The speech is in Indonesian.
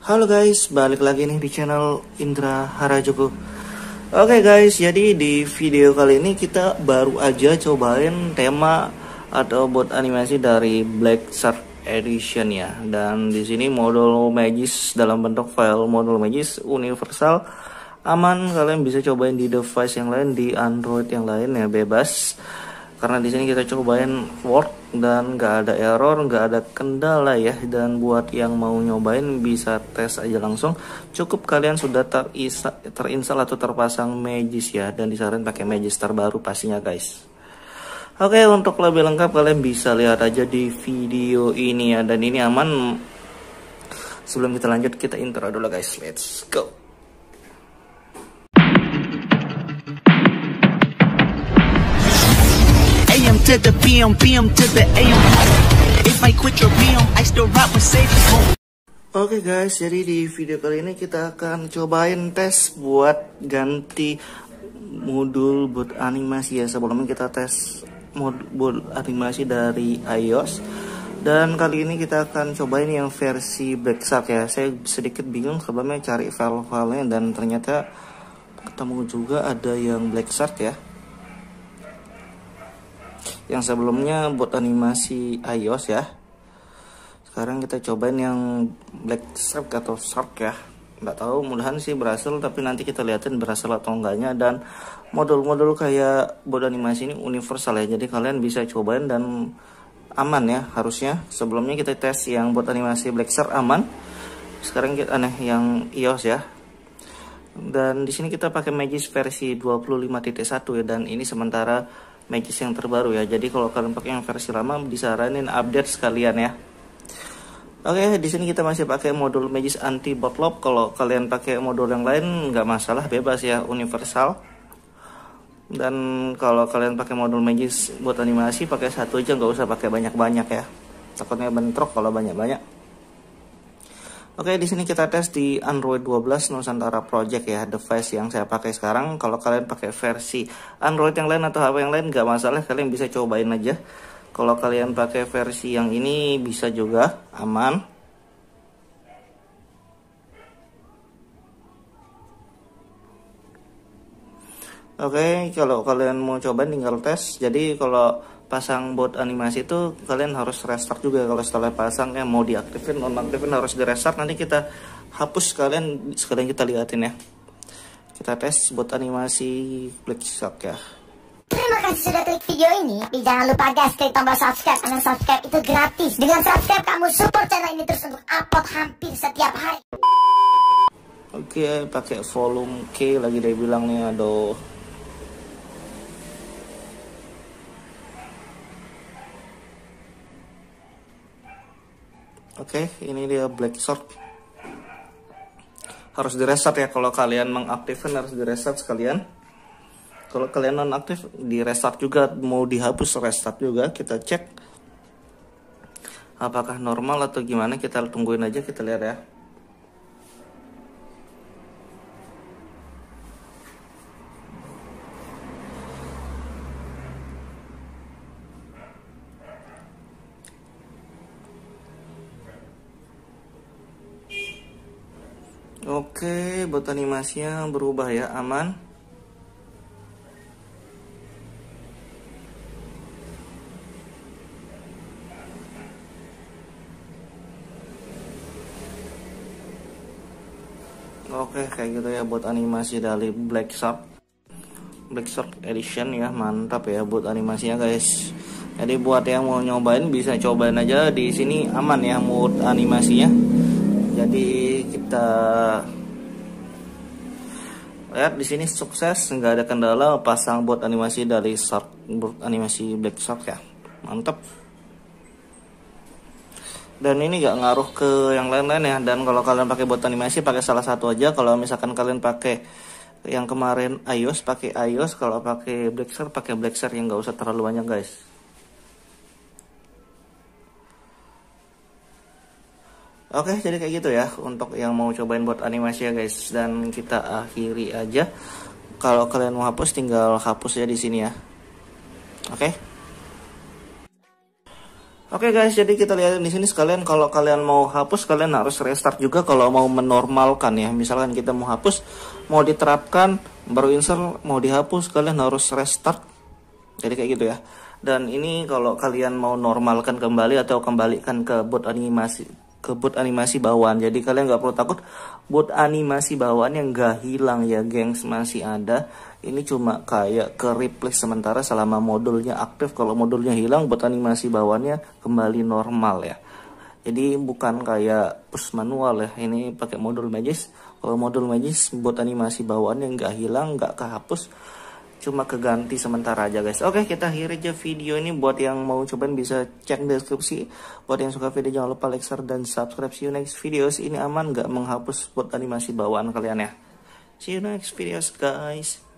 Halo guys, balik lagi nih di channel Indra Harajuku. Oke guys, jadi di video kali ini kita baru aja cobain tema atau bot animasi dari Black Shark Edition ya. Dan di sini modul Magis dalam bentuk file modul Magis universal aman. Kalian bisa cobain di device yang lain di Android yang lain ya bebas karena di sini kita cobain work dan nggak ada error nggak ada kendala ya. Dan buat yang mau nyobain bisa tes aja langsung. Cukup kalian sudah terisa, terinstall atau terpasang Magis ya. Dan disarankan pakai Magis terbaru pastinya guys. Oke untuk lebih lengkap kalian bisa lihat aja di video ini ya. Dan ini aman. Sebelum kita lanjut kita intro dulu guys. Let's go to the PM, PM to the AM. If I quit your PM, I still with Oke okay guys, jadi di video kali ini kita akan cobain tes buat ganti modul buat animasi ya. Sebelumnya kita tes modul animasi dari iOS. Dan kali ini kita akan cobain yang versi Black Shark ya. Saya sedikit bingung sebelumnya cari file-filenya dan ternyata ketemu juga ada yang Black Shark ya yang sebelumnya buat animasi iOS ya. Sekarang kita cobain yang Black Shark atau Shark ya. Nggak tahu mudahan sih berhasil tapi nanti kita liatin berhasil atau enggaknya. Dan modul-modul kayak buat animasi ini universal ya. Jadi kalian bisa cobain dan aman ya harusnya. Sebelumnya kita tes yang buat animasi Black Shark aman. Sekarang kita aneh yang iOS ya. Dan di sini kita pakai Magis versi 25.1 ya. Dan ini sementara Magis yang terbaru ya. Jadi kalau kalian pakai yang versi lama disaranin update sekalian ya. Oke, di sini kita masih pakai modul Magis anti botlop. Kalau kalian pakai modul yang lain nggak masalah, bebas ya, universal. Dan kalau kalian pakai modul Magis buat animasi pakai satu aja nggak usah pakai banyak-banyak ya. Takutnya bentrok kalau banyak-banyak. Oke, di sini kita tes di Android 12 Nusantara Project ya, device yang saya pakai sekarang. Kalau kalian pakai versi Android yang lain atau HP yang lain nggak masalah, kalian bisa cobain aja. Kalau kalian pakai versi yang ini bisa juga aman. Oke, kalau kalian mau coba tinggal tes. Jadi kalau pasang bot animasi itu kalian harus restart juga kalau setelah pasang ya mau diaktifin nonaktifin harus di restart nanti kita hapus kalian sekalian kita liatin ya kita tes bot animasi Black Shark ya Terima kasih sudah klik video ini. Jangan lupa guys klik tombol subscribe karena subscribe itu gratis. Dengan subscribe kamu support channel ini terus untuk upload hampir setiap hari. Oke, pakai volume K lagi dia bilang nih, aduh. Oke, ini dia Black Short. Harus di reset ya kalau kalian mengaktifkan harus di reset sekalian. Kalau kalian non aktif di restart juga mau dihapus restart juga kita cek apakah normal atau gimana kita tungguin aja kita lihat ya. Oke, buat animasinya berubah ya, aman. Oke, kayak gitu ya buat animasi dari Black Shark. Black Shark Edition ya, mantap ya buat animasinya guys. Jadi buat yang mau nyobain bisa cobain aja di sini aman ya mood animasinya. Jadi kita lihat di sini sukses nggak ada kendala pasang bot animasi dari Shark bot animasi Black Shark ya. Mantap dan ini nggak ngaruh ke yang lain-lain ya. Dan kalau kalian pakai bot animasi pakai salah satu aja. Kalau misalkan kalian pakai yang kemarin iOS pakai iOS. Kalau pakai Black Shark pakai Black Shark yang nggak usah terlalu banyak guys Oke, jadi kayak gitu ya untuk yang mau cobain buat animasi ya guys. Dan kita akhiri aja. Kalau kalian mau hapus tinggal hapus ya di sini ya. Oke. Oke guys, jadi kita lihat di sini sekalian kalau kalian mau hapus kalian harus restart juga kalau mau menormalkan ya. Misalkan kita mau hapus, mau diterapkan, baru install, mau dihapus kalian harus restart. Jadi kayak gitu ya. Dan ini kalau kalian mau normalkan kembali atau kembalikan ke boot animasi ke boot animasi bawaan. Jadi kalian nggak perlu takut. Boot animasi bawaan yang nggak hilang ya, gengs masih ada. Ini cuma kayak ke replace sementara selama modulnya aktif. Kalau modulnya hilang buat animasi bawahnya kembali normal ya. Jadi bukan kayak push manual ya. Ini pakai modul magis. Kalau modul magis buat animasi bawahnya nggak hilang nggak kehapus cuma keganti sementara aja guys. Oke kita akhiri aja video ini. Buat yang mau cobain bisa cek deskripsi. Buat yang suka video jangan lupa like share dan subscribe. See you next videos. Ini aman nggak menghapus buat animasi bawaan kalian ya. See you next videos guys